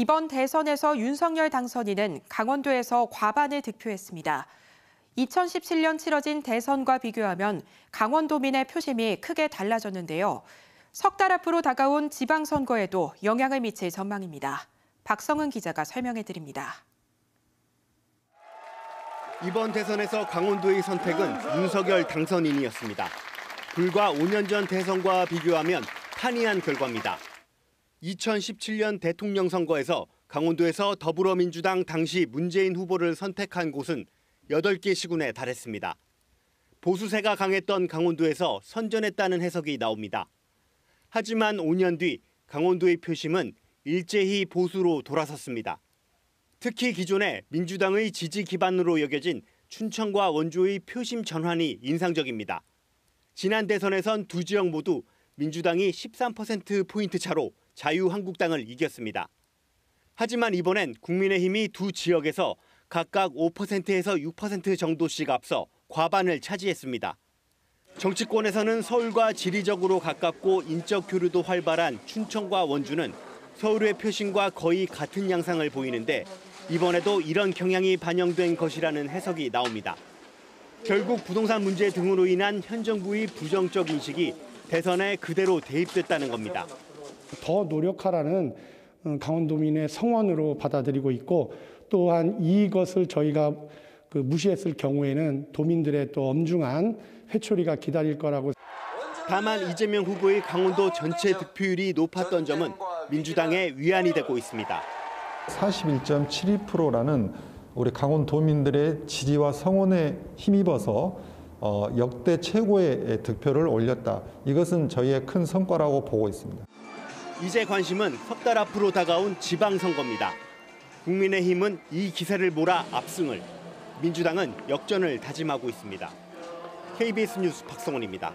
이번 대선에서 윤석열 당선인은 강원도에서 과반을 득표했습니다. 2017년 치러진 대선과 비교하면 강원도민의 표심이 크게 달라졌는데요. 석 달 앞으로 다가온 지방선거에도 영향을 미칠 전망입니다. 박성은 기자가 설명해 드립니다. 이번 대선에서 강원도의 선택은 윤석열 당선인이었습니다. 불과 5년 전 대선과 비교하면 판이한 결과입니다. 2017년 대통령 선거에서 강원도에서 더불어민주당 당시 문재인 후보를 선택한 곳은 8개 시군에 달했습니다. 보수세가 강했던 강원도에서 선전했다는 해석이 나옵니다. 하지만 5년 뒤 강원도의 표심은 일제히 보수로 돌아섰습니다. 특히 기존에 민주당의 지지 기반으로 여겨진 춘천과 원주의 표심 전환이 인상적입니다. 지난 대선에선 두 지역 모두 민주당이 13%포인트 차로 자유한국당을 이겼습니다. 하지만 이번엔 국민의힘이 두 지역에서 각각 5%에서 6% 정도씩 앞서 과반을 차지했습니다. 정치권에서는 서울과 지리적으로 가깝고 인적 교류도 활발한 춘천과 원주는 서울의 표심과 거의 같은 양상을 보이는데 이번에도 이런 경향이 반영된 것이라는 해석이 나옵니다. 결국 부동산 문제 등으로 인한 현 정부의 부정적 인식이 대선에 그대로 대입됐다는 겁니다. 더 노력하라는 어, 강원도민의 성원으로 받아들이고 있고 또한 이것을 저희가 그 무시했을 경우에는 도민들의 또 엄중한 회초리가 기다릴 거라고 다만 이재명 후보의 강원도 전체 득표율이 높았던 점은 민주당의 위안이 되고 있습니다. 41.72%라는 우리 강원도민들의 지지와 성원에 힘입어서 어, 역대 최고의 득표를 올렸다. 이것은 저희의 큰 성과라고 보고 있습니다. 이제 관심은 석 달 앞으로 다가온 지방선거입니다. 국민의힘은 이 기세를 몰아 압승을, 민주당은 역전을 다짐하고 있습니다. KBS 뉴스 박성원입니다.